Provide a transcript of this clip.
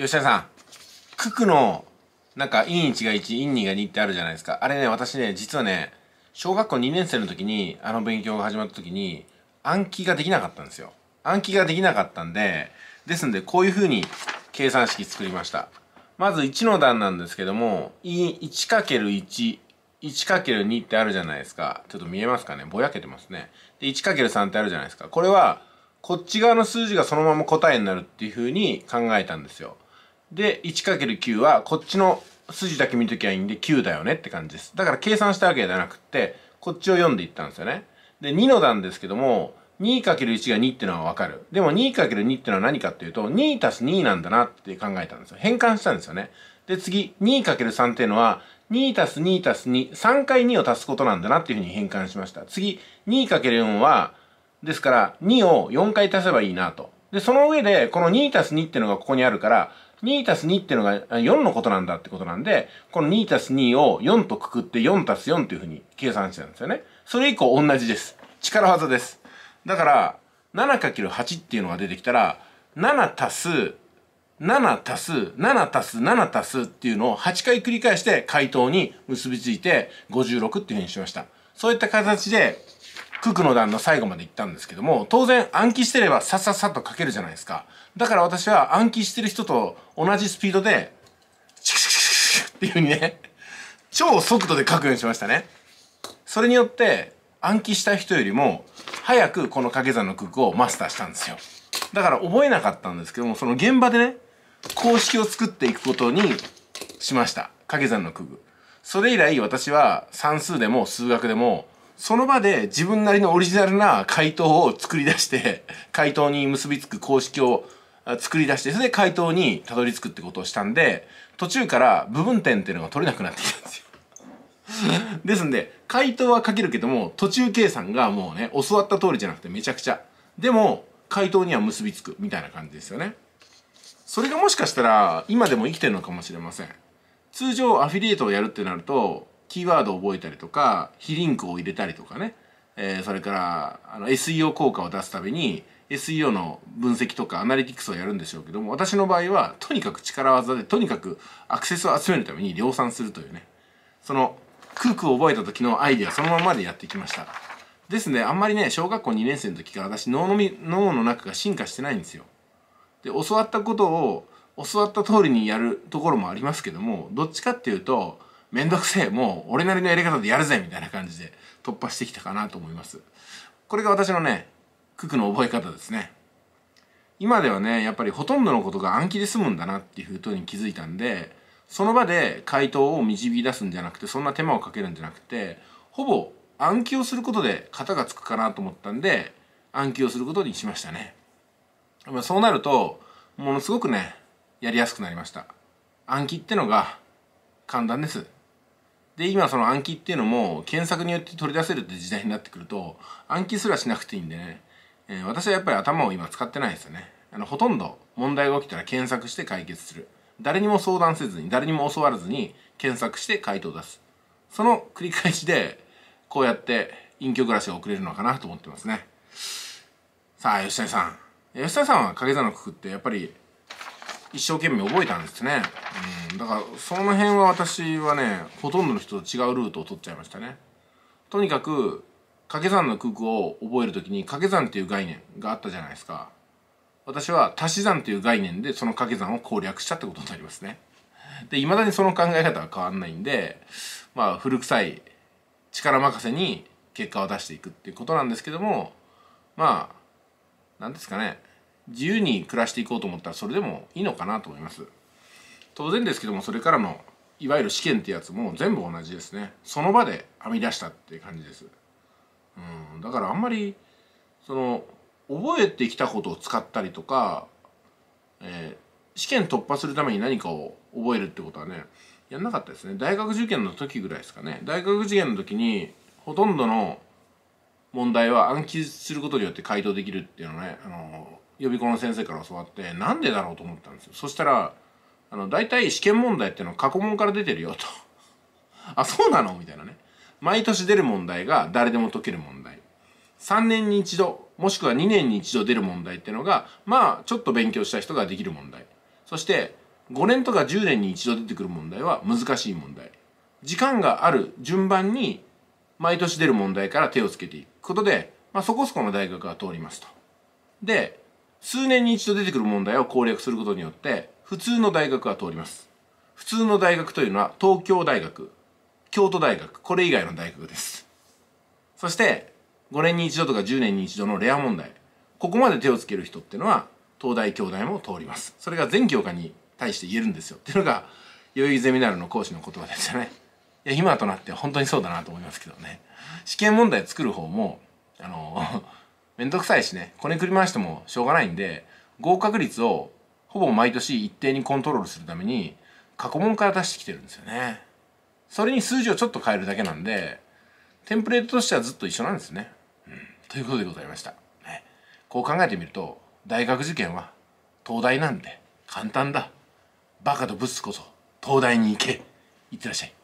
吉田さん、九九の、なんか、陰1が1、陰2が2ってあるじゃないですか。あれね、私ね、実はね、小学校2年生の時に、あの勉強が始まった時に、暗記ができなかったんですよ。暗記ができなかったんで、ですんで、こういう風に計算式作りました。まず1の段なんですけども、1×1、1×2 ってあるじゃないですか。ちょっと見えますかね？ぼやけてますね。で、1×3 ってあるじゃないですか。これは、こっち側の数字がそのまま答えになるっていう風に考えたんですよ。で、1×9 はこっちの筋だけ見ときゃいいんで9だよねって感じです。だから計算したわけじゃなくって、こっちを読んでいったんですよね。で、2の段ですけども、2×1 が2っていうのはわかる。でも 2×2 っていうのは何かっていうと、2たす2なんだなって考えたんですよ。変換したんですよね。で、次、2×3 っていうのは、2たす2たす2、3回2を足すことなんだなっていうふうに変換しました。次、2×4 は、ですから、2を4回足せばいいなと。で、その上で、この2たす2っていうのがここにあるから、2たす2っていうのが4のことなんだってことなんで、この2たす2を4とくくって4たす4っていうふうに計算してたんですよね。それ以降同じです。力技です。だから、7×8 っていうのが出てきたら、7たす、7たす、7たす、7たすっていうのを8回繰り返して回答に結びついて56っていうふうにしました。そういった形で、九九の段の最後まで行ったんですけども、当然暗記してればさっさっさと書けるじゃないですか。だから私は暗記してる人と同じスピードで、チクチクチクっていう風にね、超速度で書くようにしましたね。それによって、暗記した人よりも、早くこの掛け算の九九をマスターしたんですよ。だから覚えなかったんですけども、その現場でね、公式を作っていくことにしました。掛け算の九九。それ以来私は算数でも数学でもその場で自分なりのオリジナルな回答を作り出して、回答に結びつく公式を作り出して、それで回答にたどり着くってことをしたんで、途中から部分点っていうのが取れなくなってきたんですよ。ですんで、回答は書けるけども、途中計算がもうね、教わった通りじゃなくてめちゃくちゃ。でも、回答には結びつくみたいな感じですよね。それがもしかしたら、今でも生きてるのかもしれません。通常、アフィリエイトをやるってなると、キーワードを覚えたりとか、非リンクを入れたりとかね、えー、それから、あの、SEO 効果を出すために、SEO の分析とかアナリティクスをやるんでしょうけども、私の場合は、とにかく力技で、とにかくアクセスを集めるために量産するというね、その、空空を覚えた時のアイデアそのままでやってきました。ですね、あんまりね、小学校2年生の時から私脳のみ、脳の中が進化してないんですよ。で、教わったことを、教わった通りにやるところもありますけども、どっちかっていうと、めんどくせえ、もう俺なりのやり方でやるぜみたいな感じで突破してきたかなと思います。これが私のね、九九の覚え方ですね。今ではね、やっぱりほとんどのことが暗記で済むんだなっていうふうに気づいたんで、その場で回答を導き出すんじゃなくて、そんな手間をかけるんじゃなくて、ほぼ暗記をすることで型がつくかなと思ったんで、暗記をすることにしましたね。そうなると、ものすごくね、やりやすくなりました。暗記ってのが簡単です。で、今その暗記っていうのも検索によって取り出せるって時代になってくると、暗記すらしなくていいんでね、えー、私はやっぱり頭を今使ってないですよね。あの、ほとんど問題が起きたら検索して解決する。誰にも相談せずに、誰にも教わらずに検索して回答を出す。その繰り返しで、こうやって隠居暮らしが送れるのかなと思ってますね。さあ、吉谷さん。吉谷さんは掛け算の九九ってやっぱり一生懸命覚えたんですね。うん、だからその辺は私はね、ほとんどの人と違うルートを取っちゃいましたね。とにかく、掛け算の九九を覚えるときに掛け算っていう概念があったじゃないですか。私は足し算っていう概念でその掛け算を攻略したってことになりますね。で、未だにその考え方は変わんないんで、まあ古臭い力任せに結果を出していくっていうことなんですけども、まあ、なんですかね。自由に暮らしていこうと思ったらそれでもいいのかなと思います。当然ですけどもそれからのいわゆる試験ってやつも全部同じですね。その場で編み出したっていう感じです。うん。だからあんまりその覚えてきたことを使ったりとか、えー、試験突破するために何かを覚えるってことはねやんなかったですね。大学受験の時ぐらいですかね。大学受験の時にほとんどの問題は暗記することによって回答できるっていうのはねあの予備校の先生から教わってなんでだろうと思ったんですよ。そしたらあの大体試験問題っていうのは過去問から出てるよと。あそうなの？みたいなね。毎年出る問題が誰でも解ける問題。3年に一度もしくは2年に一度出る問題っていうのがまあちょっと勉強した人ができる問題。そして5年とか10年に一度出てくる問題は難しい問題。時間がある順番に毎年出る問題から手をつけていくことで、まあ、そこそこの大学が通りますと。で数年に一度出てくる問題を攻略することによって普通の大学は通ります。普通の大学というのは東京大学京都大学これ以外の大学です。そして5年に一度とか10年に一度のレア問題。ここまで手をつける人っていうのは東大京大も通ります。それが全教科に対して言えるんですよ。っていうのが代々木ゼミナールの講師の言葉ですよね。いや今となって本当にそうだなと思いますけどね。試験問題作る方もあのめんどくさいしね。こねくり回してもしょうがないんで合格率をほぼ毎年一定にコントロールするために過去問から出してきてるんですよね。それに数字をちょっと変えるだけなんでテンプレートとしてはずっと一緒なんですね、うん、ということでございました、ね、こう考えてみると大学受験は東大なんで簡単だ。バカとブスこそ東大に行け。いってらっしゃい。